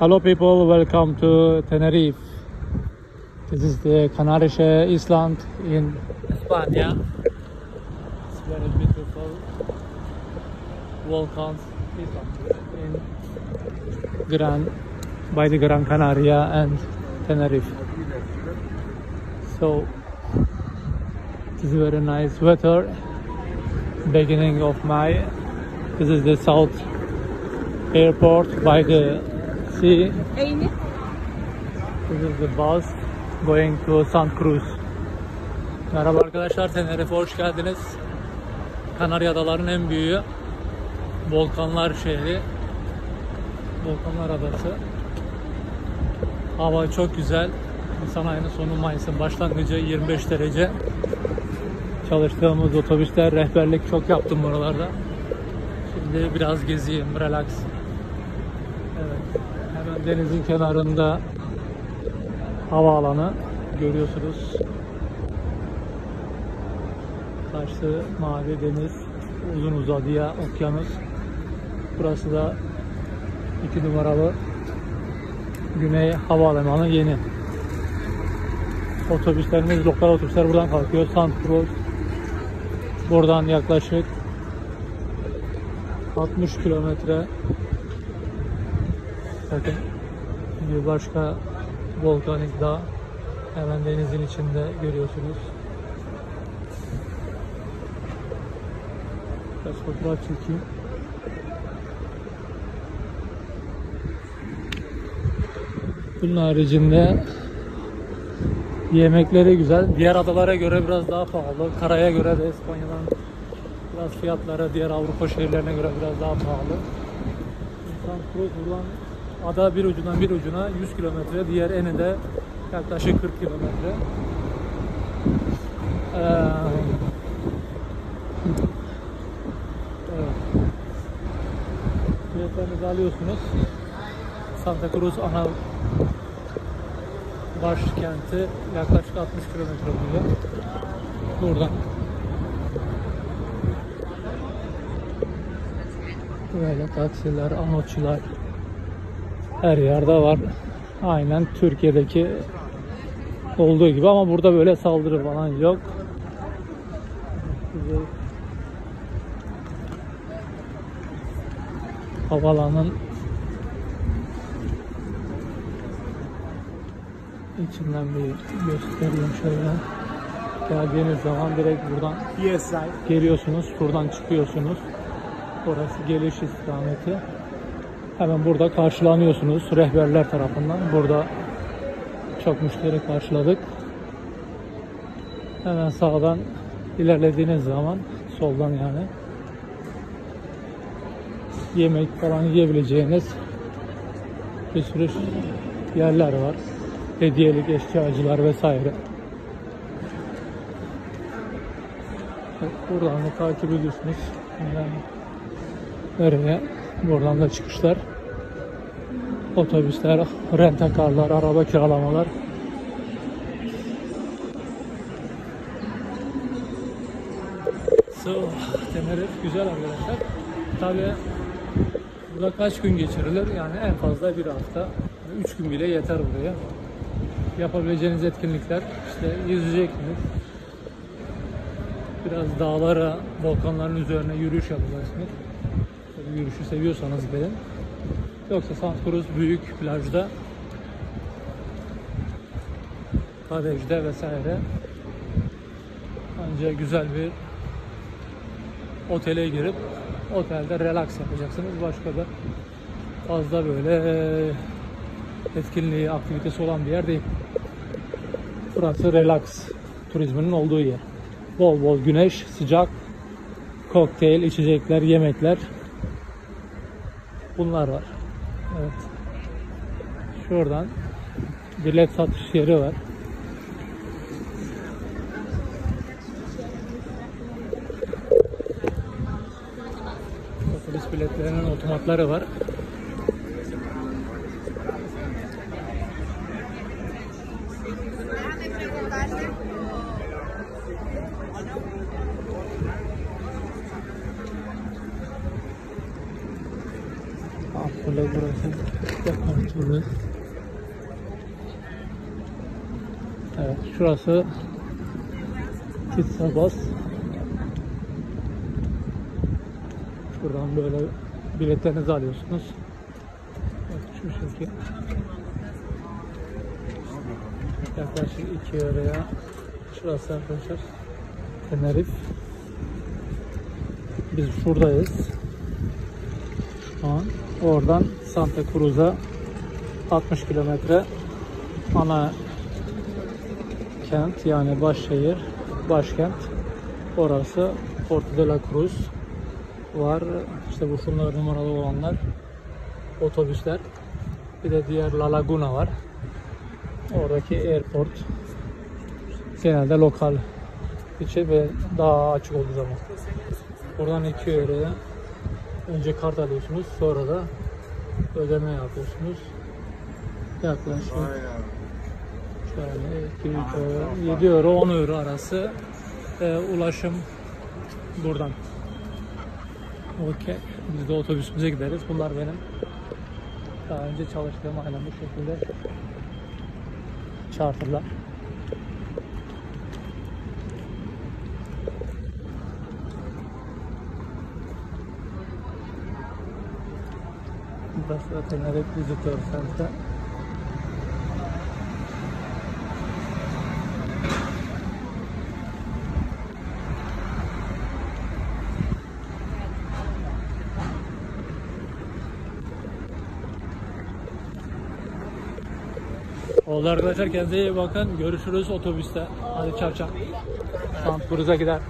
Hello people, welcome to Tenerife. This is the Canarish Island in España. It's very beautiful volcans in Gran by the Gran Canaria and Tenerife. So it is very nice weather. Beginning of May. This is the south airport by the sea. Eğni. This is the bus going to Santa Cruz. Merhaba arkadaşlar, Tenerife hoş geldiniz. Kanarya Adaları'nın en büyüğü. Volkanlar şehri. Volkanlar Adası. Hava çok güzel. Nisan ayının sonu Mayıs'ın başlangıcı 25 derece. Çalıştığımız otobüsler, rehberlik çok yaptım buralarda. Şimdi biraz gezeyim, relax. Denizin kenarında havaalanı görüyorsunuz. Karşı mavi deniz, uzun uzadıya okyanus. Burası da iki numaralı Güney Havalimanı yeni. Otobüslerimiz, lokal otobüsler buradan kalkıyor. Cruz buradan yaklaşık 60 kilometre Bakın bir başka volkanik dağ hemen denizin içinde görüyorsunuz. Biraz fotoğraf çekeyim. Bunun haricinde yemekleri güzel. Diğer adalara göre biraz daha pahalı. Karaya göre de İspanya'dan biraz fiyatları diğer Avrupa şehirlerine göre biraz daha pahalı. İnsan Cruz buradan ada bir ucundan bir ucuna 100 kilometre, diğer eni de yaklaşık 40 kilometre. Ee, evet. Biletlerinizi alıyorsunuz. Santa Cruz ana başkenti yaklaşık 60 kilometre oluyor. Buradan böyle taksiler, anotçular her yerde var. Aynen Türkiye'deki olduğu gibi ama burada böyle saldırı falan yok. Havalanın içinden bir göstereyim şöyle. Geldiğiniz zaman direkt buradan geliyorsunuz, buradan çıkıyorsunuz. Orası geliş istikameti. Hemen burada karşılanıyorsunuz rehberler tarafından. Burada çok müşteri karşıladık. Hemen sağdan ilerlediğiniz zaman soldan yani yemek falan yiyebileceğiniz bir sürü yerler var. Hediyelik eşyacılar vesaire. Evet, Buradan da takip ediyorsunuz. Yani nereye? Buradan da çıkışlar. Otobüsler, rentakarlar, araba kiralamalar. So, Tenerife güzel arkadaşlar. Tabi burada kaç gün geçirilir? Yani en fazla bir hafta. Üç gün bile yeter buraya. Yapabileceğiniz etkinlikler işte yüzeceksiniz. Biraz dağlara, volkanların üzerine yürüyüş yapacaksınız. Tabii yürüyüşü seviyorsanız benim. Yoksa Santa Cruz büyük plajda Kadej'de vesaire ancak güzel bir otele girip otelde relax yapacaksınız. Başka da fazla böyle etkinliği, aktivitesi olan bir yer değil. Burası relax turizminin olduğu yer. Bol bol güneş, sıcak, kokteyl, içecekler, yemekler bunlar var. Evet. Şuradan bilet satış yeri var. Otobüs biletlerinin otomatları var. Kule burası. Dekontürlü. Evet şurası Kitsabas. Şuradan böyle biletlerinizi alıyorsunuz. Evet, şu şekil. Yaklaşık 2 euroya şurası arkadaşlar. Tenerife. Biz şuradayız. Şu an oradan Santa Cruz'a 60 kilometre ana kent yani başşehir, başkent. Orası Porto de la Cruz var. İşte bu şunlar numaralı olanlar otobüsler. Bir de diğer La Laguna var. Oradaki airport genelde lokal içi ve daha açık olduğu zaman. Buradan 2 euroya önce kart alıyorsunuz sonra da ödeme yapıyorsunuz. Yaklaşık şöyle 2, 3 euro, 7 euro 10 euro arası e, ulaşım buradan. Okey. Biz de otobüsümüze gideriz. Bunlar benim daha önce çalıştığım aynen bu şekilde charterlar. Burası da Tenerife Visitor Center. Oldu arkadaşlar kendinize iyi bakın. Görüşürüz otobüste. Hadi çarçan. Sant Cruz'a gider.